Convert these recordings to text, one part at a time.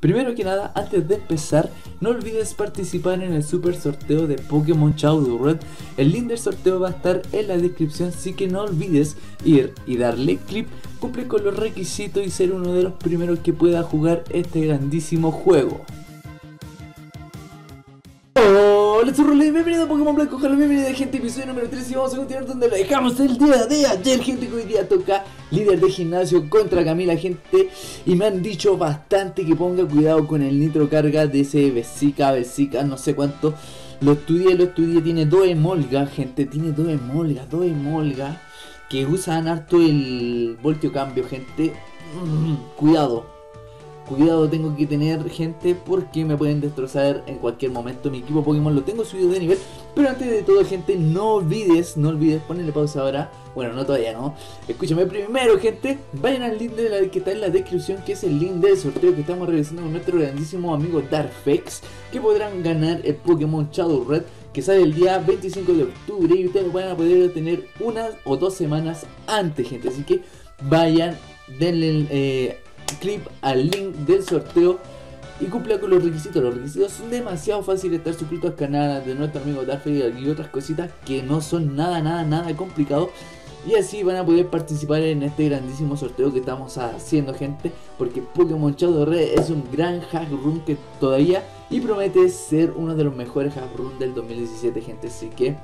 Primero que nada, antes de empezar, no olvides participar en el super sorteo de Pokémon Shadow Red. El link del sorteo va a estar en la descripción, así que no olvides ir y darle clic, cumplir con los requisitos y ser uno de los primeros que pueda jugar este grandísimo juego. Hola churroles, bienvenido a Pokémon Blanco, ojalá bienvenida gente, episodio número 3 y vamos a continuar donde lo dejamos el día de ayer, gente, que hoy día toca líder de gimnasio contra Camila, gente, y me han dicho bastante que ponga cuidado con el nitro carga de ese Besica, Besica, no sé cuánto, lo estudié, lo estudié, tiene dos emolgas, gente, tiene dos emolgas, dos emolgas, que usan harto el voltio cambio, gente, mm, cuidado, Cuidado tengo que tener gente porque me pueden destrozar en cualquier momento. Mi equipo Pokémon lo tengo subido de nivel. Pero antes de todo gente, no olvides, no olvides ponerle pausa ahora. Bueno, no todavía no. Escúchame primero gente. Vayan al link de la, que está en la descripción. Que es el link del sorteo que estamos realizando con nuestro grandísimo amigo Darfex. Que podrán ganar el Pokémon Shadow Red. Que sale el día 25 de octubre. Y ustedes van a poder tener unas o dos semanas antes gente. Así que vayan, denle... Eh, clip al link del sorteo y cumpla con los requisitos. Los requisitos son demasiado fáciles estar suscrito al canal de nuestro amigo Darfeld y otras cositas que no son nada, nada, nada complicado. Y así van a poder participar en este grandísimo sorteo que estamos haciendo, gente. Porque Pokémon Shadow Red es un gran hack room que todavía y promete ser uno de los mejores hack room del 2017, gente. Así que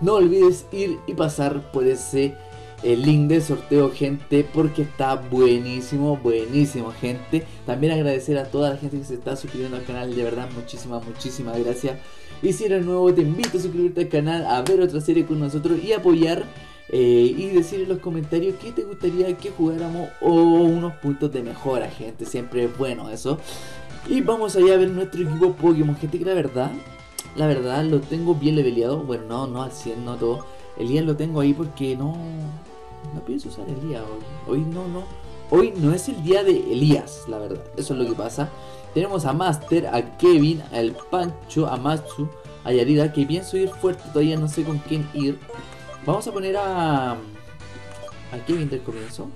no olvides ir y pasar por ese el link del sorteo, gente, porque está buenísimo, buenísimo, gente. También agradecer a toda la gente que se está suscribiendo al canal, de verdad, muchísimas, muchísimas gracias. Y si eres nuevo, te invito a suscribirte al canal, a ver otra serie con nosotros y apoyar. Eh, y decir en los comentarios qué te gustaría que jugáramos o unos puntos de mejora, gente. Siempre es bueno eso. Y vamos allá a ver nuestro equipo Pokémon, gente, que la verdad, la verdad lo tengo bien leveleado. Bueno, no, no al 100, no todo. El día lo tengo ahí porque no, no pienso usar Elías hoy. Hoy no, no. Hoy no es el día de Elías, la verdad. Eso es lo que pasa. Tenemos a Master, a Kevin, al Pancho, a Matsu, a Yarida, que pienso ir fuerte, todavía no sé con quién ir. Vamos a poner a. a Kevin del comienzo.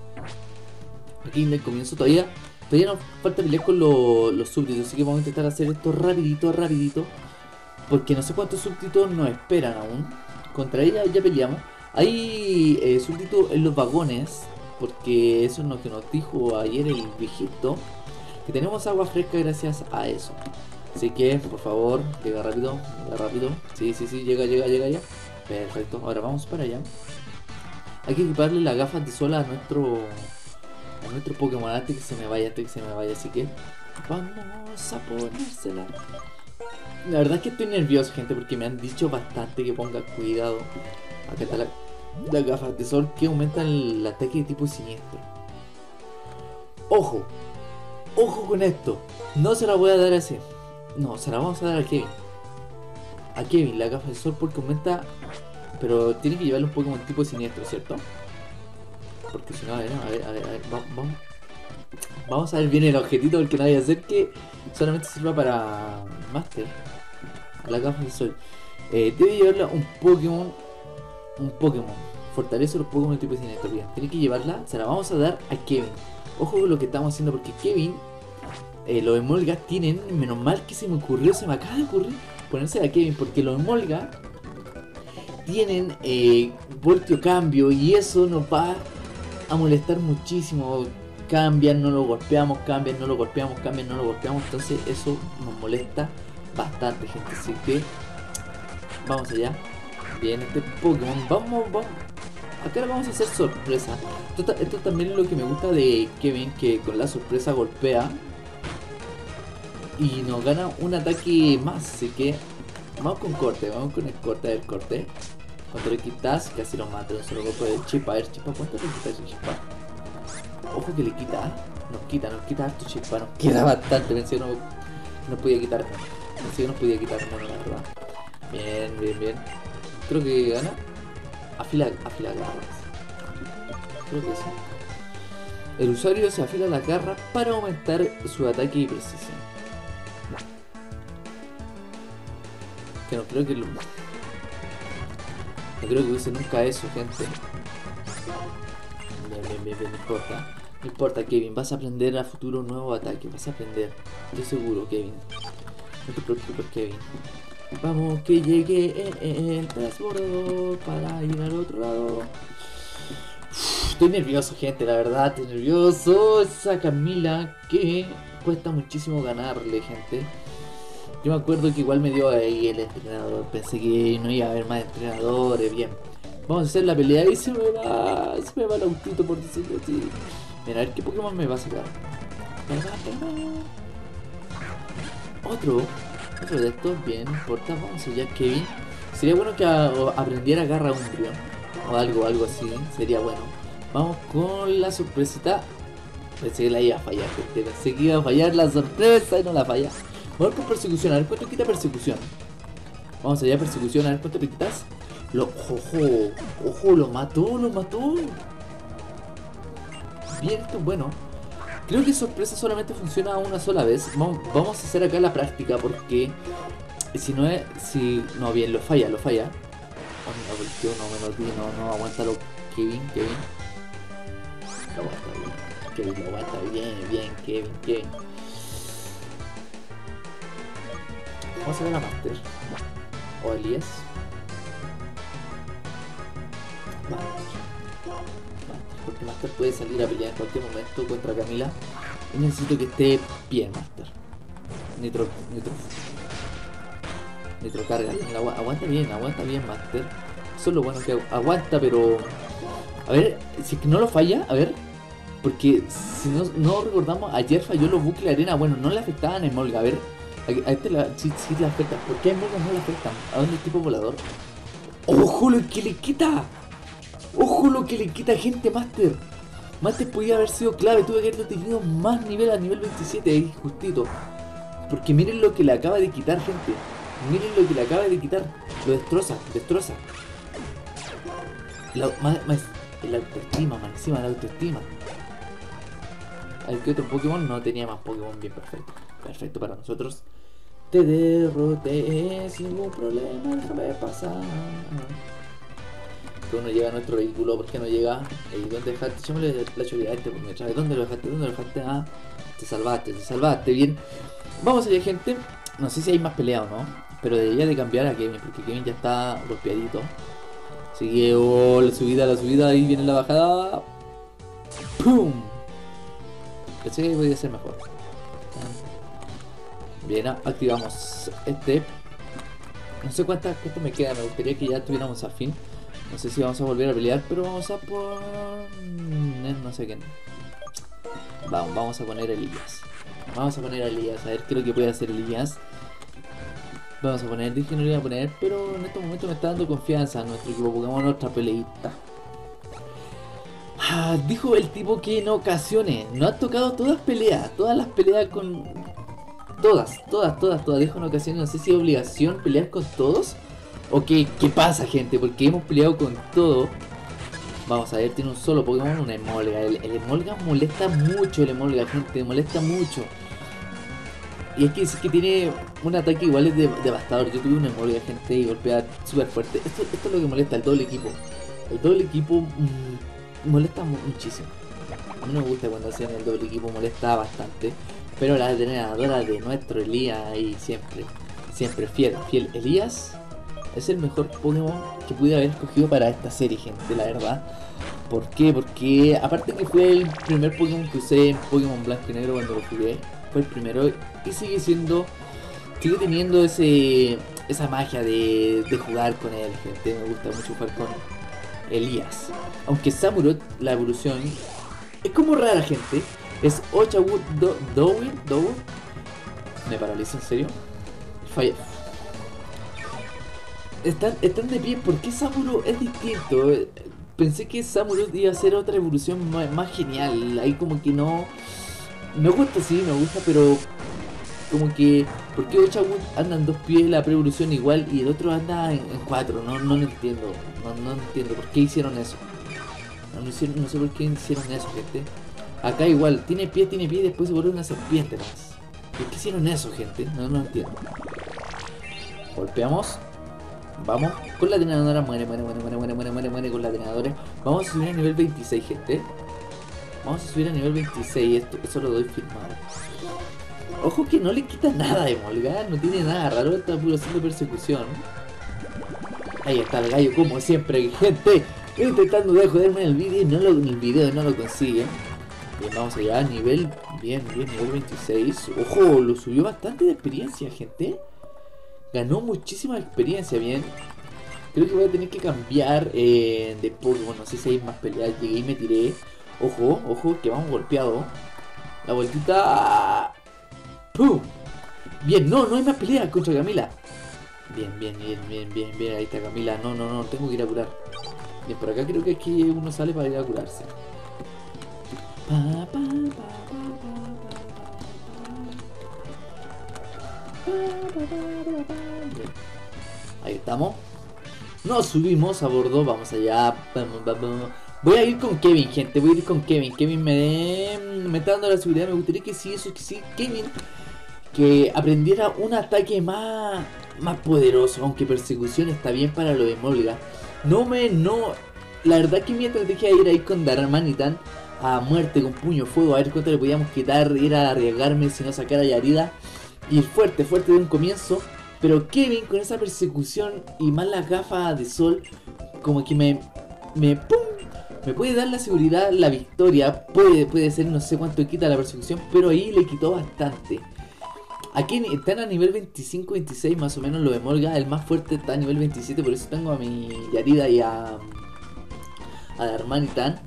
A Kevin del comienzo, todavía. Todavía nos falta pelear con los súbditos, así que vamos a intentar hacer esto rapidito, rapidito. Porque no sé cuántos súbditos nos esperan aún. Contra ella ya peleamos. Hay eh, en los vagones, porque eso es lo que nos dijo ayer el viejito, que tenemos agua fresca gracias a eso. Así que, por favor, llega rápido, llega rápido. Sí, sí, sí, llega, llega, llega ya. Perfecto, ahora vamos para allá. Hay que equiparle las gafas de sol a nuestro a nuestro Pokémon antes que se me vaya, antes que se me vaya, así que vamos a ponérsela. La verdad es que estoy nervioso, gente, porque me han dicho bastante que ponga cuidado Acá está la, la gafa de sol que aumenta el ataque de tipo siniestro. Ojo, ojo con esto. No se la voy a dar así. No, se la vamos a dar a Kevin. A Kevin, la gafa de sol porque aumenta. Pero tiene que llevarle un Pokémon tipo siniestro, ¿cierto? Porque si no, a ver, a ver, a ver, a ver vamos, vamos. a ver bien el objetito porque no vaya a ser que solamente sirva para Master. La gafa de sol. Eh, debe llevarle un Pokémon un Pokémon. Fortalece los Pokémon tipo siniestro. Bien, tiene que llevarla. Se la vamos a dar a Kevin. Ojo con lo que estamos haciendo porque Kevin, eh, los Emolgas tienen. Menos mal que se me ocurrió, se me acaba de ocurrir ponerse a Kevin porque los Emolgas tienen eh, voltio cambio y eso nos va a molestar muchísimo. Cambian, no lo golpeamos, cambian, no lo golpeamos, cambian, no lo golpeamos. Entonces eso nos molesta bastante, gente. Así que vamos allá bien este Pokémon. Vamos, vamos. Acá vamos a hacer sorpresa. Esto, también es lo que me gusta de Kevin, que con la sorpresa golpea. Y nos gana un ataque más. Así que vamos con corte, vamos con el corte del corte. Cuando le quitas, casi lo mata. Un solo golpe de chispa. A ver, chispa, ¿cuánto le quita ese chispa? Ojo que le quita. Nos quita, nos quita harto chispa. Nos queda bastante. Pensé que no, no podía quitar. Pensé que no podía quitar, no, la verdad. Bien, bien, bien. Creo que gana. Afila, afila garras. Creo que sí. El usuario se afila la garra para aumentar su ataque y precisión. Que no creo que lo... No creo que use nunca eso, gente. Bien, bien, bien, no importa. No importa, Kevin, vas a aprender a futuro nuevo ataque, vas a aprender. Estoy seguro, Kevin. No te preocupes, Kevin. Vamos, que llegue el transbordador para ir al otro lado. estoy nervioso, gente, la verdad, estoy nervioso. Esa Camila que cuesta muchísimo ganarle, gente. Yo me acuerdo que igual me dio ahí el entrenador. Pensé que no iba a haber más entrenadores. Bien, vamos a hacer la pelea y se me va. Se me va el autito por decirlo así. Mira, a ver qué Pokémon me va a sacar. Otro de estos, bien, importa. Vamos allá, Kevin. Sería bueno que aprendiera Garra Umbrio. O algo, algo así. Sería bueno. Vamos con la sorpresita. Pensé que la iba a fallar, gente. Pensé que iba a fallar la sorpresa y no la falla. Vamos por persecución, a ver cuánto quita persecución. Vamos allá, persecución, a ver cuánto le quitas. Lo, ojo, ojo, lo mató, lo mató. Bien, esto es bueno. Creo que sorpresa solamente funciona una sola vez. Vamos, a hacer acá la práctica porque si no es, si no bien lo falla, lo falla. Oh, no, no, menos no, no, aguántalo, Kevin, Kevin. Lo aguanta bien, Kevin, lo aguanta bien, bien, Kevin, Kevin. Vamos a ver a Master. O Elías. Vale. Porque Master puede salir a pelear en cualquier momento contra Camila. Necesito que esté bien, Master. Nitro. Nitro. Nitro carga. Aguanta bien, aguanta bien, Master. Eso es lo bueno que aguanta, pero. A ver, si es que no lo falla, a ver. Porque si no, no recordamos, ayer falló los bucles de arena. Bueno, no le afectaban en Molga. A ver, a este sí, la afecta. ¿Por qué a Morgan no le afectan? ¿A dónde el tipo volador? ¡Ojo lo que le quita! ¡Ojo lo que le quita gente Master! Master podía haber sido clave, tuve que haber tenido más nivel a nivel 27 ahí, justito. Porque miren lo que le acaba de quitar, gente. Miren lo que le acaba de quitar. Lo destroza, destroza. La, más, el autoestima, más encima la autoestima. Al que otro Pokémon no tenía más Pokémon bien perfecto. Perfecto para nosotros. Te derroté sin ningún problema, déjame pasar. Que uno llega a nuestro vehículo, ¿por qué no llega? ¿Y dónde dejaste? Echémosle la chuleta a este por. ¿Dónde lo dejaste? ¿Dónde lo dejaste? Ah, te salvaste, te salvaste, bien. Vamos allá, gente. No sé si hay más pelea o no, pero debería de cambiar a Kevin, porque Kevin ya está golpeadito. Así que, oh, la subida, la subida, ahí viene la bajada. ¡Pum! Pensé que podía ser mejor. Bien, activamos este. No sé cuántas cuánto me queda, me gustaría que ya tuviéramos a fin. No sé si vamos a volver a pelear, pero vamos a poner... No sé qué. Vamos, vamos a poner a Elías. Vamos a poner a Elías, a ver qué es lo que puede hacer Elías. Vamos a poner, dije no lo iba a poner, pero en estos momentos me está dando confianza nuestro equipo Pokémon, nuestra peleita. Ah, dijo el tipo que en ocasiones no ha tocado todas peleas, todas las peleas con, Todas, todas, todas, todas. Dejo en ocasiones, no sé si obligación pelear con todos. O qué, pasa, gente, porque hemos peleado con todo. Vamos a ver, tiene un solo Pokémon, una Emolga. El, Emolga molesta mucho, el Emolga, gente, molesta mucho. Y es que es que tiene un ataque igual es devastador. Yo tuve una Emolga, gente, y golpea súper fuerte. Esto, esto es lo que molesta al doble equipo. El doble equipo mm, molesta muchísimo. A mí no me gusta cuando hacen el doble equipo, molesta bastante. Pero la entrenadora de nuestro Elías ahí siempre, siempre fiel, fiel. Elías es el mejor Pokémon que pude haber escogido para esta serie, gente, la verdad. ¿Por qué? Porque aparte que fue el primer Pokémon que usé en Pokémon Blanco y Negro cuando lo jugué, fue el primero y sigue siendo, sigue teniendo ese esa magia de, de jugar con él, gente. Me gusta mucho jugar con Elías. Aunque Samurott, la evolución, es como rara, gente. Es Ochawood Dowin. Dowin. Me paraliza, en serio. Falla. Están, están de pie. ¿Por qué Samuro es distinto? Pensé que Samuro iba a ser otra evolución más, genial. Ahí como que no. Me gusta, sí, me gusta, pero. Como que. ¿Por qué Ochawood anda en dos pies la pre-evolución igual y el otro anda en, cuatro? No, no lo entiendo. No, no entiendo. ¿Por qué hicieron eso? No, no sé por qué hicieron eso, gente. Acá igual, tiene pie, tiene pie y después se vuelve una serpiente más. ¿Por qué hicieron eso, gente? No, no entiendo. Golpeamos. Vamos. Con la tenedora muere, muere, muere, muere, muere, muere, muere, muere con la tenedora. Vamos a subir a nivel 26, gente. Vamos a subir a nivel 26, esto, eso lo doy firmado. Ojo que no le quita nada de Molga, no tiene nada raro, está puro haciendo persecución. Ahí está el gallo, como siempre, gente. Intentando de joderme el vídeo y no lo, el video no lo consigue. Bien, vamos allá, nivel, bien, bien, nivel 26. Ojo, lo subió bastante de experiencia, gente. Ganó muchísima experiencia, bien. Creo que voy a tener que cambiar eh, de Pokémon. No sé si hay más peleas. Llegué y me tiré. Ojo, ojo, que vamos golpeado. La vueltita. ¡Pum! Bien, no, no hay más peleas contra Camila. Bien, bien, bien, bien, bien, bien. Ahí está Camila. No, no, no, tengo que ir a curar. Bien, por acá creo que aquí uno sale para ir a curarse. Pa, pa, pa, estamos. Nos subimos a bordo, vamos allá. Voy a ir con Kevin, gente. Voy a ir con Kevin. Kevin me, me está dando la seguridad. Me gustaría que sí, eso que sí. Kevin, que aprendiera un ataque más, más poderoso. Aunque persecución está bien para lo de Molga. No me, no. La verdad que mi estrategia era ir con Darmanitan a muerte con puño fuego. A ver cuánto le podíamos quitar. Ir a arriesgarme si no sacara Yarida. Ir fuerte, fuerte de un comienzo. Pero Kevin con esa persecución y más las gafas de sol, como que me, me, ¡pum! me puede dar la seguridad, la victoria. Puede, puede ser, no sé cuánto quita la persecución, pero ahí le quitó bastante. Aquí están a nivel 25-26 más o menos lo de Molga. El más fuerte está a nivel 27, por eso tengo a mi Yarida y a, a Darmanitan.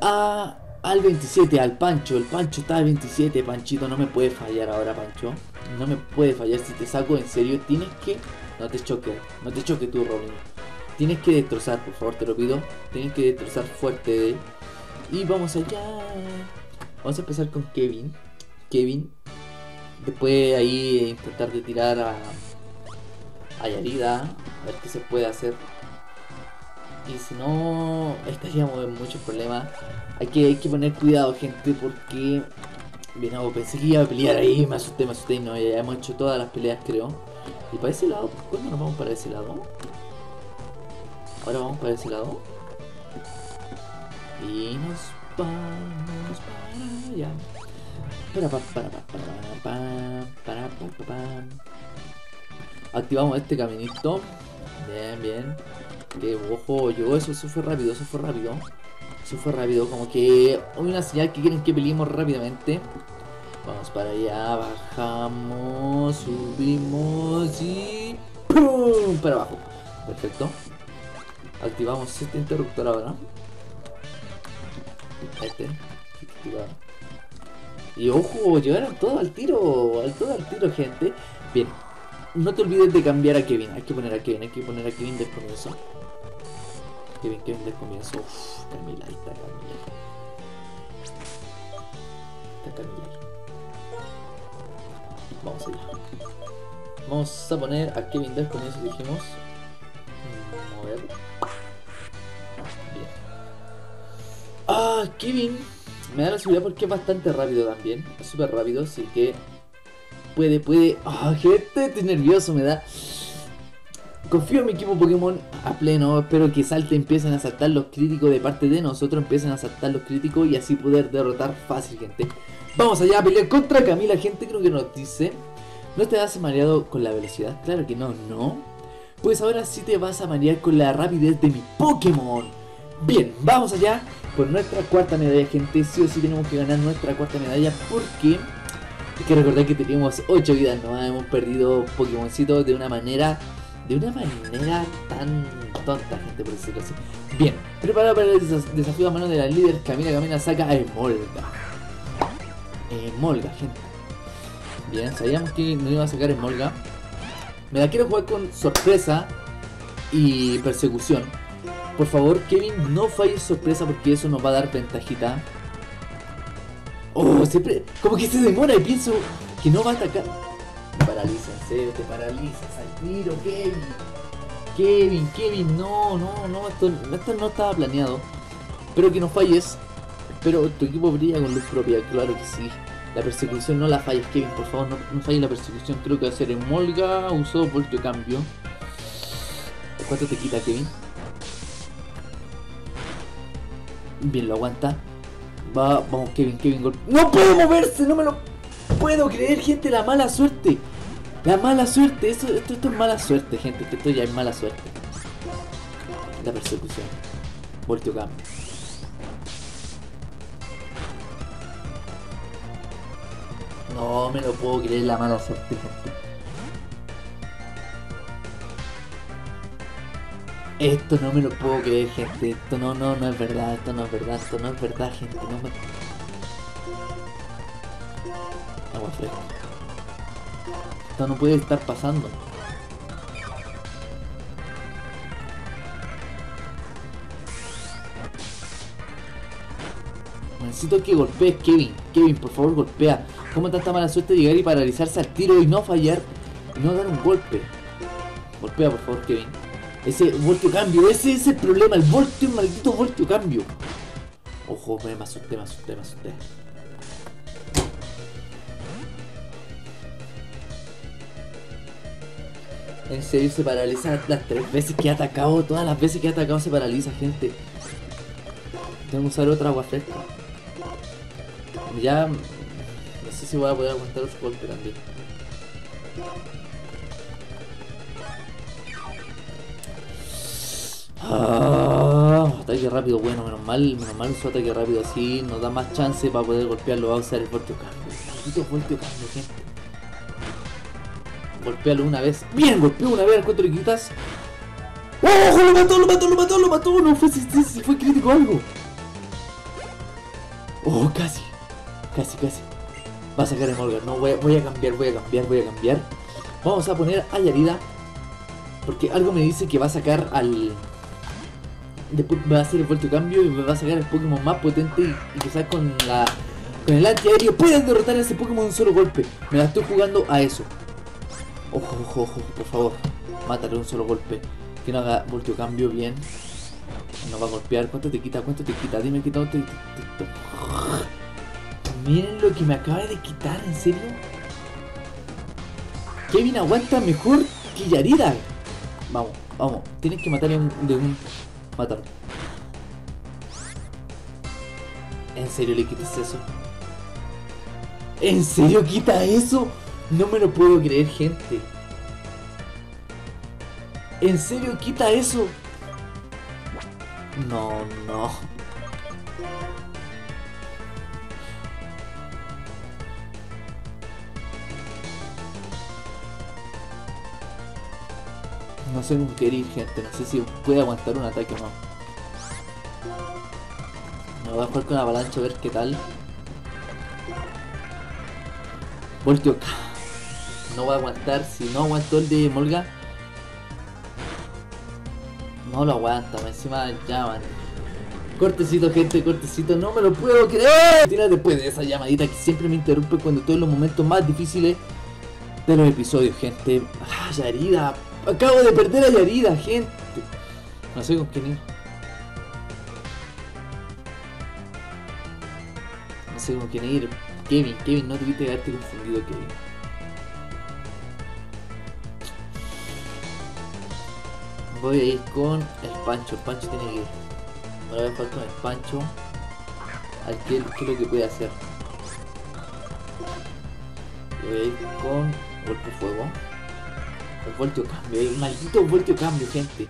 A, al 27, al Pancho. El Pancho está al 27, Panchito. No me puede fallar ahora, Pancho. No me puede fallar. Si te saco en serio, tienes que. No te choques. No te choques tú, Robin. Tienes que destrozar, por favor, te lo pido. Tienes que destrozar fuerte. Y vamos allá. Vamos a empezar con Kevin. Kevin. Después ahí intentar de tirar a. A Yarida. A ver qué se puede hacer. Y si no, estaríamos en muchos problemas. Hay que, hay que poner cuidado, gente, porque... Bien, no, pensé que iba a pelear ahí, me asusté, me asusté y no, ya hemos hecho todas las peleas, creo. Y para ese lado, ¿cuándo nos vamos para ese lado? Ahora vamos para ese lado. Y nos vamos para allá. Para, para, para, para, para, para, Activamos este caminito. Bien, bien. Que ojo, llegó eso, eso fue rápido, eso fue rápido. Eso fue rápido, como que hay una señal que quieren que peleemos rápidamente. Vamos para allá, bajamos, subimos y ¡pum! Para abajo. Perfecto. Activamos este interruptor ahora. Este. Y ojo, llegaron todo al tiro, al todo al tiro, gente. Bien, no te olvides de cambiar a Kevin. Hay que poner a Kevin, hay que poner a Kevin del comienzo. Kevin, Kevin del comienzo. Uff, Camila, ahí está Camila. Está Camila. Vamos allá. Vamos a poner a Kevin del comienzo, dijimos. Mm, Mover. Bien. Ah, Kevin. Me da la seguridad porque es bastante rápido también. Es súper rápido, así que puede, puede. Ah, gente, estoy nervioso, me da. Confío en mi equipo Pokémon a pleno. Espero que salte, empiecen a saltar los críticos de parte de nosotros. Empiecen a saltar los críticos y así poder derrotar fácil, gente. Vamos allá a pelear contra Camila, gente. Creo que nos dice: ¿No te has mareado con la velocidad? Claro que no, no. Pues ahora sí te vas a marear con la rapidez de mi Pokémon. Bien, vamos allá por nuestra cuarta medalla, gente. Sí o sí tenemos que ganar nuestra cuarta medalla porque hay que recordar que teníamos 8 vidas, no hemos perdido Pokémoncitos de una manera, de una manera tan tonta, gente, por decirlo así. Bien, preparado para el des desafío a mano de la líder Camila Camila saca a Emolga. Emolga, gente. Bien, sabíamos que no iba a sacar Emolga. Me la quiero jugar con sorpresa y persecución. Por favor, Kevin, no falles sorpresa porque eso nos va a dar ventajita. Oh, siempre. Como que se demora y pienso que no va a atacar. Paraliza, en te paralizas al tiro, Kevin. Kevin, Kevin, no, no, no, esto, esto no estaba planeado. Espero que no falles. Pero tu equipo brilla con luz propia, claro que sí. La persecución no la falles, Kevin, por favor, no, no falles la persecución. Creo que va a ser en Molga, usó voltio cambio. ¿Cuánto te quita, Kevin? Bien, lo aguanta. Va, vamos, Kevin, Kevin, golpe. ¡No puede moverse! ¡No me lo puedo creer, gente! La mala suerte. La mala suerte. Esto, es mala suerte, gente. Esto ya es mala suerte. La persecución. Voltio cambio. No me lo puedo creer la mala suerte, gente. Esto no me lo puedo creer, gente. Esto no, no, no es verdad. Esto no es verdad. Esto no es verdad, gente. No me... Agua fresca. Esto no puede estar pasando. Necesito que golpees, Kevin. Kevin, por favor, golpea. ¿Cómo tanta mala suerte llegar y paralizarse al tiro y no fallar? Y no dar un golpe. Golpea, por favor, Kevin. Ese voltio cambio, ese es el problema, el voltio, el maldito voltio cambio. Ojo, me, asusté, me asusté, me asusté. En serio se paraliza las tres veces que ha atacado, todas las veces que ha atacado se paraliza, gente. Tengo que usar otra agua fresca. Ya... No sé si voy a poder aguantar los golpes también. Ah, ataque rápido, bueno, menos mal, menos mal su ataque rápido así, nos da más chance para poder golpearlo, va a usar el voltio cambio. Voltio cambio, gente. Golpealo una vez. Bien, golpeó una vez, ¿cuánto le quitas? ¡Oh! Lo mató, lo mató, lo mató, lo mató. No fue, si, fue crítico algo. Oh, casi. Casi, casi. Va a sacar el Morgan. No, voy a, a cambiar, voy a cambiar, voy a cambiar. Vamos a poner a Yarida. Porque algo me dice que va a sacar al... Después va a hacer el vuelto cambio y me va a sacar el Pokémon más potente y, quizás con la... Con el antiaéreo puedan derrotar a ese Pokémon de un solo golpe. Me la estoy jugando a eso. Ojo, ojo, ojo, por favor. Mátale un solo golpe. Que no haga voltio cambio bien. No va a golpear. ¿Cuánto te quita? ¿Cuánto te quita? Dime te, te, Miren lo que me acaba de quitar, ¿en serio? Kevin aguanta mejor que Yarida. Vamos, vamos. Tienes que matarle un, de un... Matarlo. ¿En serio le quitas eso? ¿En serio quita eso? No me lo puedo creer, gente. ¿En serio quita eso? No, no. No sé cómo querer, gente. No sé si puede aguantar un ataque o no. Me voy a jugar con la avalancha a ver qué tal. Voltio no va a aguantar. Si no aguantó el de Molga, no lo aguanta. Encima llaman. Cortecito, gente, cortecito. No me lo puedo creer. Tira después de esa llamadita que siempre me interrumpe cuando estoy en los momentos más difíciles de los episodios, gente. Ah, Yarida. Acabo de perder a Yarida, gente. No sé con quién ir. No sé con quién ir. Kevin, Kevin, no debiste haberte confundido, Kevin. Voy a ir con el Pancho, el Pancho tiene que ir. Ahora voy a jugar con el Pancho. Al que, qué es lo que puede hacer. Voy a ir con golpe fuego. El voltio cambio, el maldito voltio cambio, gente.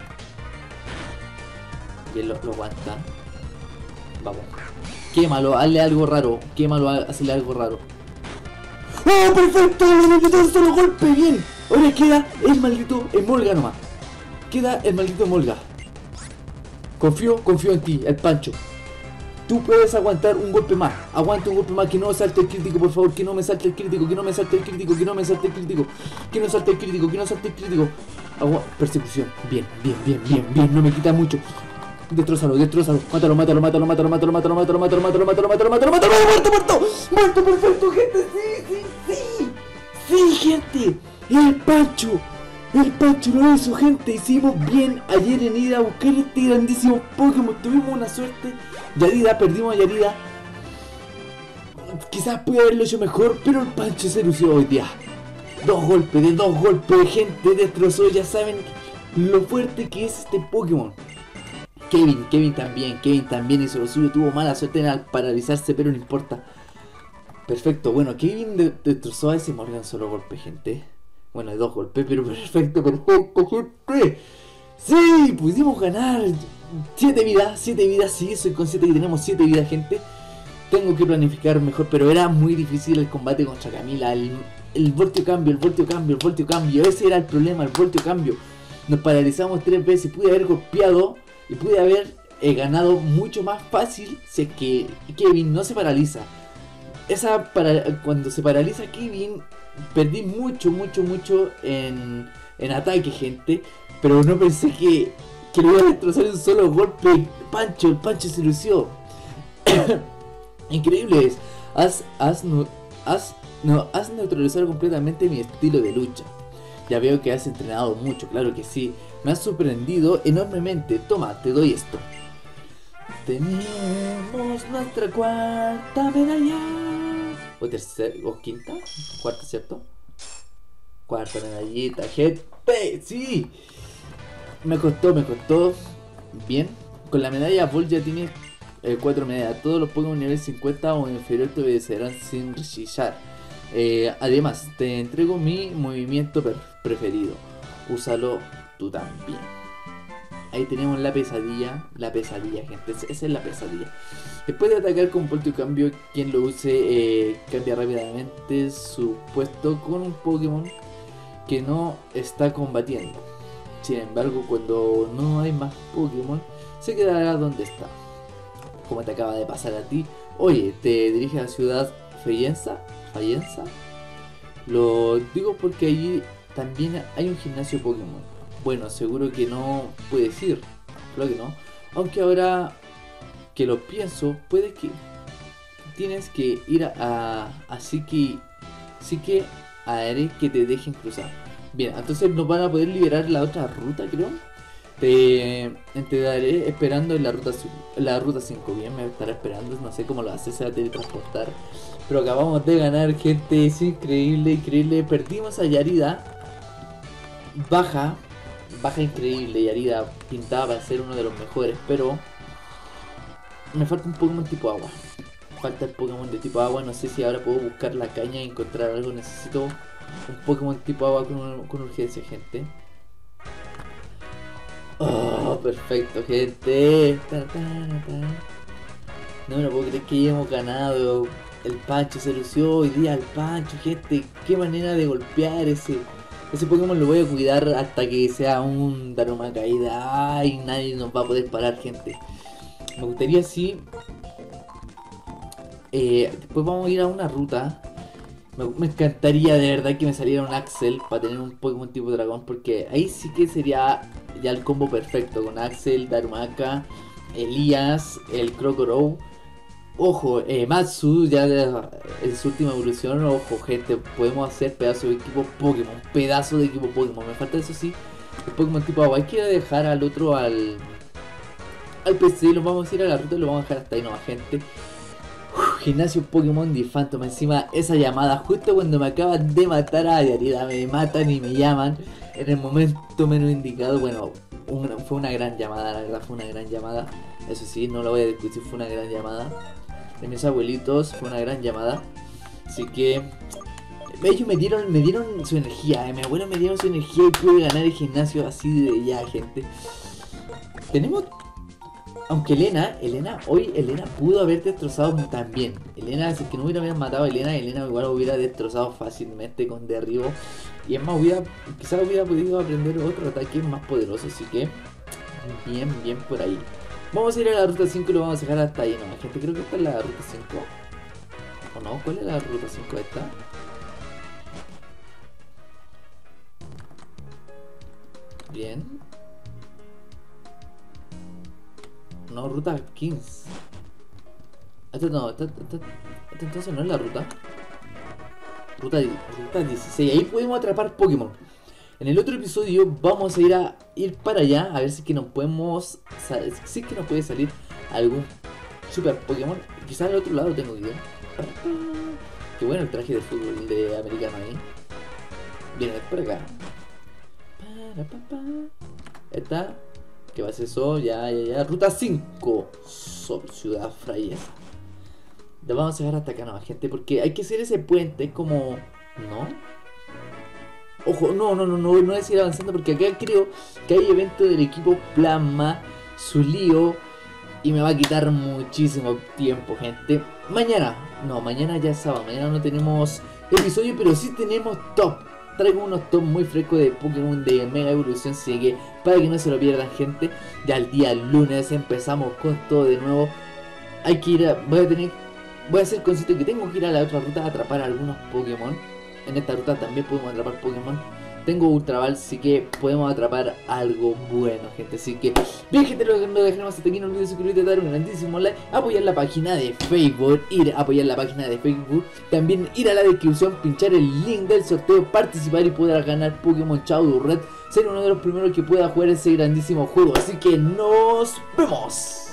Bien, lo, lo aguanta. Vamos. Quémalo, hazle algo raro. Quémalo, hazle algo raro. ¡Oh, perfecto! ¡Le quitó un solo golpe! ¡Bien! Ahora queda el maldito Emolga nomás. Queda el maldito Emolga. Confío, confío en ti, el Pancho. Tú puedes aguantar un golpe más. Aguanta un golpe más. Que no salte el crítico, por favor. Que no me salte el crítico. Que no me salte el crítico. Que no me salte el crítico. Que no salte el crítico. Que no salte el crítico. Agua persecución. Bien, bien, bien, bien, bien. No me quita mucho. Destrozalo, destrozalo. Mátalo, mátalo, mátalo, mátalo, mátalo, mátalo, mátalo, mátalo, mátalo, mátalo, mátalo, mátalo, mátalo, muerto, muerto. Muerto, perfecto, gente. Sí, sí, sí. Sí, gente. El Pancho. El Pancho lo hizo, gente. Hicimos bien ayer en ir a buscar este grandísimo Pokémon. Tuvimos una suerte. Yarida, perdimos a Yarida. Quizás pude haberlo hecho mejor, pero el Pancho se lució hoy día. Dos golpes, de dos golpes, gente destrozó. Ya saben lo fuerte que es este Pokémon Kevin, Kevin también, Kevin también hizo lo suyo, tuvo mala suerte al paralizarse, pero no importa. Perfecto, bueno, Kevin destrozó a ese Morgan solo golpe, gente. Bueno, de dos golpes, pero perfecto, perfecto, gente. Sí, pudimos ganar 7 vidas, 7 vidas, sí, soy consciente que tenemos 7 vidas, gente. Tengo que planificar mejor, pero era muy difícil el combate contra Camila. El, el voltio cambio, el voltio cambio, el voltio cambio. Ese era el problema, el voltio cambio. Nos paralizamos tres veces, pude haber golpeado y pude haber eh, ganado mucho más fácil si es que Kevin no se paraliza. Esa para, cuando se paraliza Kevin, perdí mucho, mucho, mucho en, en ataque, gente. Pero no pensé que, que lo iba a destrozar un solo golpe. Pancho, el Pancho se lució. Increíble es. Has, has, has, no, has neutralizado completamente mi estilo de lucha. Ya veo que has entrenado mucho, claro que sí. Me has sorprendido enormemente. Toma, te doy esto. Tenemos nuestra cuarta medalla. O tercera, o quinta, cuarta, ¿cierto? Cuarta medallita, gente. Sí. Me costó, me costó. Bien. Con la medalla Vol ya tiene eh, cuatro medallas. Todos los Pokémon nivel 50 o inferior te obedecerán sin chillar. Eh, además, te entrego mi movimiento preferido. Úsalo tú también. Ahí tenemos la pesadilla. La pesadilla, gente. Esa es la pesadilla. Después de atacar con Voltio Cambio, quien lo use eh, cambia rápidamente su puesto con un Pokémon que no está combatiendo. Sin embargo, cuando no hay más Pokémon, se quedará donde está. Como te acaba de pasar a ti. Oye, te diriges a Ciudad Feyenza Fallenza. Lo digo porque allí también hay un gimnasio Pokémon. Bueno, seguro que no puedes ir. Claro que no. Aunque ahora que lo pienso, puede que tienes que ir a, así que sí que haré que te dejen cruzar. Bien, entonces nos van a poder liberar la otra ruta, creo. Te, te daré esperando en la ruta la ruta 5. Bien, me estará esperando. No sé cómo lo hace, se va a teletransportar. Pero acabamos de ganar, gente. Es increíble, increíble. Perdimos a Yarida. Baja. Baja increíble. Yarida pintaba para ser uno de los mejores. Pero me falta un Pokémon tipo agua. Falta el Pokémon de tipo agua. No sé si ahora puedo buscar la caña y encontrar algo. Necesito un Pokémon tipo agua con, urgencia, gente. Oh, perfecto, gente. No me lo puedo creer que hemos ganado el Pancho se lució hoy día al Pancho, gente. Qué manera de golpear ese. Ese Pokémon lo voy a cuidar hasta que sea un Daruma caída. Ay, nadie nos va a poder parar, gente. Me gustaría así. Eh, después vamos a ir a una ruta. Me, encantaría de verdad que me saliera un Axel para tener un Pokémon tipo dragón. Porque ahí sí que sería ya el combo perfecto. Con Axel, Darumaka, Elías, el Crocorow Ojo, eh, Matsu ya en su última evolución, ojo gente, podemos hacer pedazo de equipo Pokémon, pedazo de equipo Pokémon. Me falta eso sí, el Pokémon tipo agua. Hay que dejar al otro al al PC, lo vamos a ir a la ruta y lo vamos a dejar hasta ahí nomás gente. gimnasio Pokémon de Phantom, encima esa llamada justo cuando me acaban de matar a Yarida, me matan y me llaman en el momento menos indicado. Bueno, fue una gran llamada, la verdad fue una gran llamada. Eso sí, no lo voy a discutir, fue una gran llamada de mis abuelitos. Fue una gran llamada. Así que ellos me dieron, me dieron su energía. Eh. Mi abuelo me dieron su energía y pude ganar el gimnasio así de ya, gente. Tenemos. Aunque Elena, Elena, hoy Elena pudo haber destrozado también. Elena, si es que no hubiera matado a Elena, Elena igual hubiera destrozado fácilmente con derribo. Y es más, hubiera, quizás hubiera podido aprender otro ataque más poderoso. Así que, bien, bien por ahí. Vamos a ir a la ruta 5 y lo vamos a dejar hasta ahí, ¿no? Gente, creo que esta es la ruta 5. ¿O no? ¿Cuál es la ruta 5 esta? Bien. No, ruta 15. Esta no, esta, esta, esta entonces no es la ruta. Ruta, ruta 16. Ahí podemos atrapar Pokémon. En el otro episodio vamos a ir a ir para allá a ver si que nos podemos si que nos puede salir algún super Pokémon. Quizás al otro lado tengo que. Qué bueno el traje de fútbol de americano ahí. Viene por acá. Está ¿Qué va a ser eso? Ya, ya, ya. Ruta 5. Sol, Ciudad Frayesa. Ya vamos a llegar hasta acá, no, gente, porque hay que hacer ese puente como... ¿No? Ojo, no, no, no, no, no voy a seguir avanzando porque acá creo que hay evento del equipo Plasma, su lío, y me va a quitar muchísimo tiempo, gente. Mañana, no, mañana ya es sábado, mañana no tenemos episodio, pero sí tenemos top. Traigo unos top muy frescos de Pokémon de Mega Evolución, así que para que no se lo pierdan, gente, ya el día lunes empezamos con todo de nuevo. Hay que ir a, voy a tener, voy a ser consciente que tengo que ir a la otra ruta a atrapar algunos Pokémon en esta ruta también podemos atrapar Pokémon. Tengo Ultra Ball, así que podemos atrapar algo bueno, gente. Así que, bien, gente, lo, lo dejaremos hasta aquí. No olviden suscribirte, dar un grandísimo like, apoyar la página de Facebook, ir a apoyar la página de Facebook. También ir a la descripción, pinchar el link del sorteo, participar y poder ganar Pokémon Chao Red. Ser uno de los primeros que pueda jugar ese grandísimo juego. Así que nos vemos.